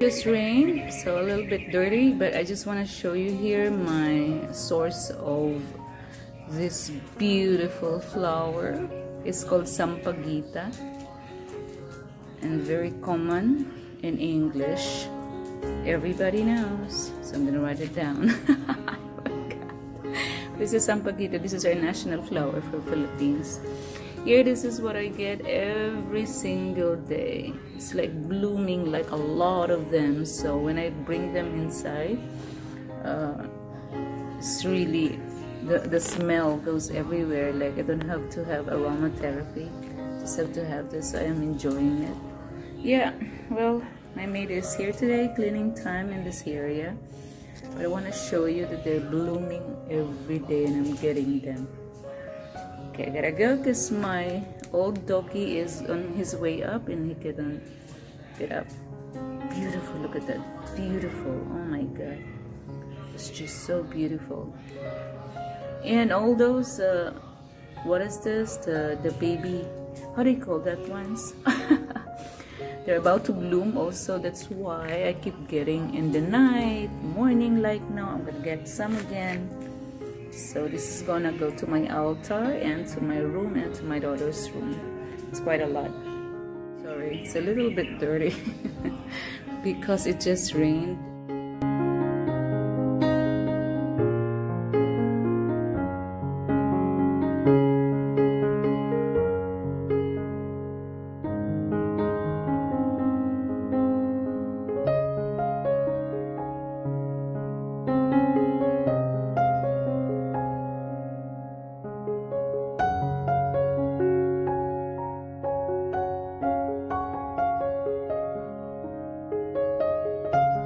just rained so a little bit dirty but I just want to show you here my source of this beautiful flower. It's called sampaguita and very common in English. Everybody knows so I'm gonna write it down. Oh this is sampaguita. This is our national flower for Philippines here this is what I get every single day. It's like blooming like a lot of them. So when I bring them inside uh, it's really the, the smell goes everywhere. Like I don't have to have aromatherapy. Just have to have this. I am enjoying it. Yeah well my maid is here today cleaning time in this area. But I want to show you that they're blooming every day and I'm getting them Okay, I gotta go because my old doggy is on his way up and he couldn't get up. Beautiful, look at that. Beautiful. Oh my god. It's just so beautiful. And all those, uh, what is this? The, the baby, how do you call that ones? They're about to bloom also. That's why I keep getting in the night, morning like now. I'm gonna get some again so this is gonna go to my altar and to my room and to my daughter's room. It's quite a lot. Sorry it's a little bit dirty because it just rained